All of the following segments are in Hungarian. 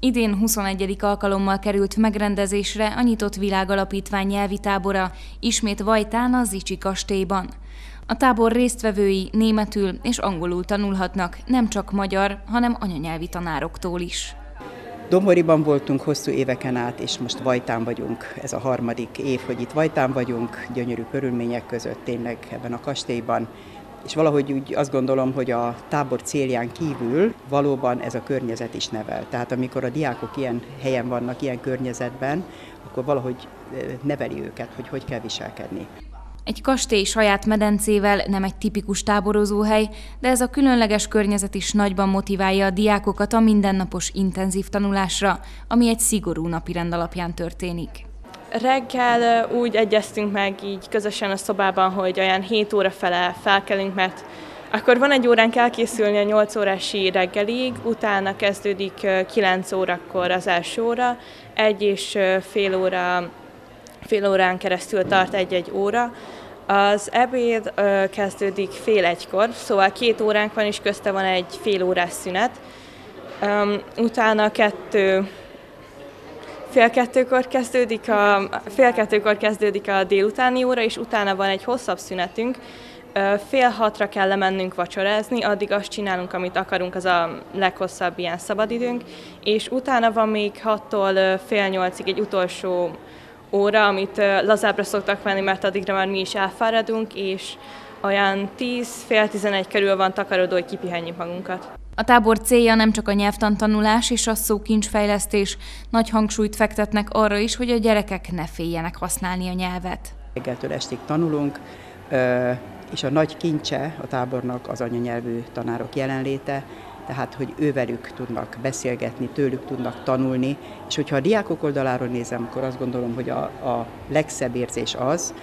Idén 21. alkalommal került megrendezésre a Nyitott Világ Alapítvány nyelvi tábora, ismét Vajtán a Zicsi kastélyban. A tábor résztvevői németül és angolul tanulhatnak, nem csak magyar, hanem anyanyelvi tanároktól is. Domoriban voltunk hosszú éveken át, és most Vajtán vagyunk. Ez a harmadik év, hogy itt Vajtán vagyunk, gyönyörű körülmények között, tényleg ebben a kastélyban és valahogy úgy azt gondolom, hogy a tábor célján kívül valóban ez a környezet is nevel. Tehát amikor a diákok ilyen helyen vannak, ilyen környezetben, akkor valahogy neveli őket, hogy hogy kell viselkedni. Egy kastély saját medencével nem egy tipikus táborozóhely, de ez a különleges környezet is nagyban motiválja a diákokat a mindennapos intenzív tanulásra, ami egy szigorú napirend alapján történik. Reggel úgy egyeztünk meg így közösen a szobában, hogy olyan 7 óra fele felkelünk, mert akkor van egy óránk elkészülni a 8 órási reggelig, utána kezdődik 9 órakor az első óra, egy és fél óra fél órán keresztül tart egy-egy óra. Az ebéd kezdődik fél egykor, szóval két óránk van, és közte van egy fél órás szünet. utána kettő fél kettőkor kezdődik a, fél kettőkor kezdődik a délutáni óra, és utána van egy hosszabb szünetünk. Fél hatra kell lemennünk vacsorázni, addig azt csinálunk, amit akarunk, az a leghosszabb ilyen szabadidőnk, és utána van még hattól fél nyolcig egy utolsó óra, amit lazábra szoktak venni, mert addigra már mi is elfáradunk, és olyan 10, fél 11 körül van takarodó, hogy kipihenjük magunkat. A tábor célja nem csak a nyelvtantanulás és a szókincsfejlesztés, nagy hangsúlyt fektetnek arra is, hogy a gyerekek ne féljenek használni a nyelvet. Reggeltől estig tanulunk, és a nagy kincse a tábornak az anyanyelvű tanárok jelenléte, tehát hogy ővelük tudnak beszélgetni, tőlük tudnak tanulni, és hogyha a diákok oldaláról nézem, akkor azt gondolom, hogy a, a legszebb érzés az,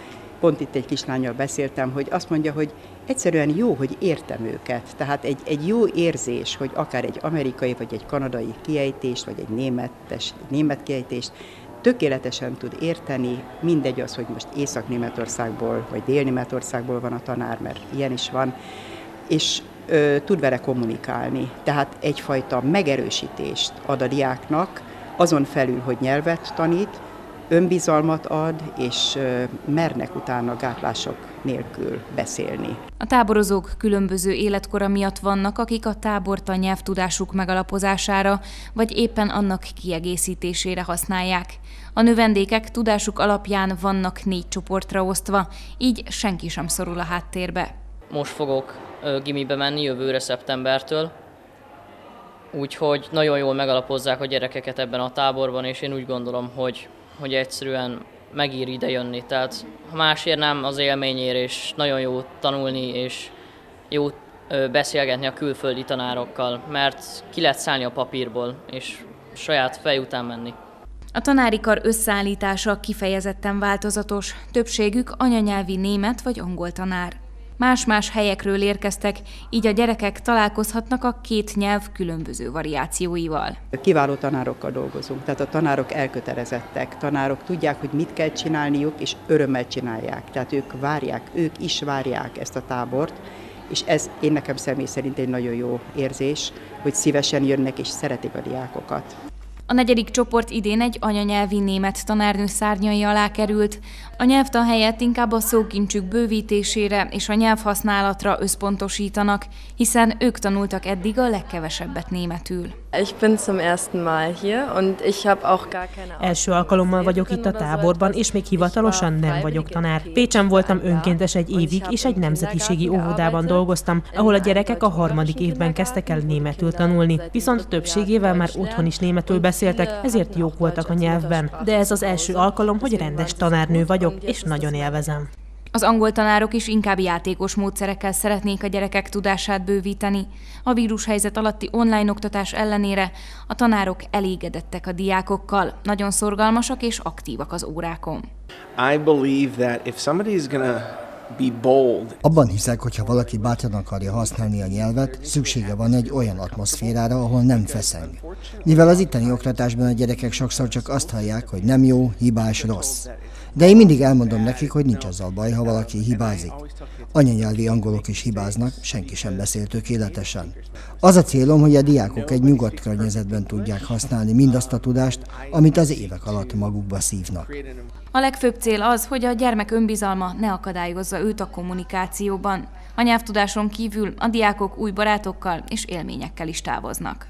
pont itt egy kislányjal beszéltem, hogy azt mondja, hogy egyszerűen jó, hogy értem őket. Tehát egy, egy jó érzés, hogy akár egy amerikai, vagy egy kanadai kiejtést, vagy egy németes, német kiejtést, tökéletesen tud érteni, mindegy az, hogy most Észak-Németországból vagy Dél-Németországból van a tanár, mert ilyen is van, és ö, tud vele kommunikálni. Tehát egyfajta megerősítést ad a diáknak, azon felül, hogy nyelvet tanít, önbizalmat ad, és mernek utána gátlások nélkül beszélni. A táborozók különböző életkora miatt vannak, akik a tábort a nyelvtudásuk megalapozására, vagy éppen annak kiegészítésére használják. A növendékek tudásuk alapján vannak négy csoportra osztva, így senki sem szorul a háttérbe. Most fogok gimibe menni jövőre szeptembertől, úgyhogy nagyon jól megalapozzák a gyerekeket ebben a táborban, és én úgy gondolom, hogy hogy egyszerűen megír ide jönni. Tehát ha másért nem az élményért, és nagyon jó tanulni, és jó beszélgetni a külföldi tanárokkal, mert ki lehet szállni a papírból, és saját fej után menni. A tanári kar összeállítása kifejezetten változatos, többségük anyanyelvi német vagy angol tanár. Más-más helyekről érkeztek, így a gyerekek találkozhatnak a két nyelv különböző variációival. Kiváló tanárokkal dolgozunk, tehát a tanárok elkötelezettek, tanárok tudják, hogy mit kell csinálniuk, és örömmel csinálják. Tehát ők várják, ők is várják ezt a tábort, és ez én nekem személy szerint egy nagyon jó érzés, hogy szívesen jönnek és szeretik a diákokat. A negyedik csoport idén egy anyanyelvi német tanárnő szárnyai alá került. A nyelvtan helyett inkább a szókincsük bővítésére és a nyelvhasználatra összpontosítanak, hiszen ők tanultak eddig a legkevesebbet németül. Ich bin zum ersten Mal hier und ich habe auch gar keine Első alkalommal vagyok itt a táborban, és még hivatalosan nem vagyok tanár. Pécsen voltam önkéntes egy évig, és egy nemzetiségi óvodában dolgoztam, ahol a gyerekek a harmadik évben kezdtek el németül tanulni. Viszont többségével már otthon is németül beszéltek, ezért jók voltak a nyelvben. De ez az első alkalom, hogy rendes tanárnő vagyok, és nagyon élvezem. Az angol tanárok is inkább játékos módszerekkel szeretnék a gyerekek tudását bővíteni. A vírushelyzet alatti online oktatás ellenére a tanárok elégedettek a diákokkal, nagyon szorgalmasak és aktívak az órákon. I believe that if somebody is gonna be bold. Abban hiszek, hogy ha valaki bátran akarja használni a nyelvet, szüksége van egy olyan atmoszférára, ahol nem feszeng. Mivel az itteni oktatásban a gyerekek sokszor csak azt hallják, hogy nem jó, hibás, rossz. De én mindig elmondom nekik, hogy nincs azzal baj, ha valaki hibázik. Anyanyelvi angolok is hibáznak, senki sem beszél tökéletesen. Az a célom, hogy a diákok egy nyugodt környezetben tudják használni mindazt a tudást, amit az évek alatt magukba szívnak. A legfőbb cél az, hogy a gyermek önbizalma ne akadályozza őt a kommunikációban. A nyelvtudáson kívül a diákok új barátokkal és élményekkel is távoznak.